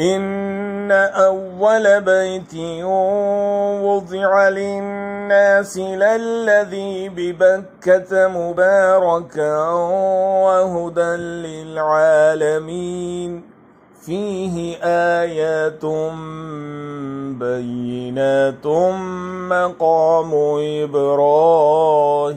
إن أول بيت وضع للناس للذي ببكة مباركا وهدى للعالمين فيه آيات بينات مقام إبراهيم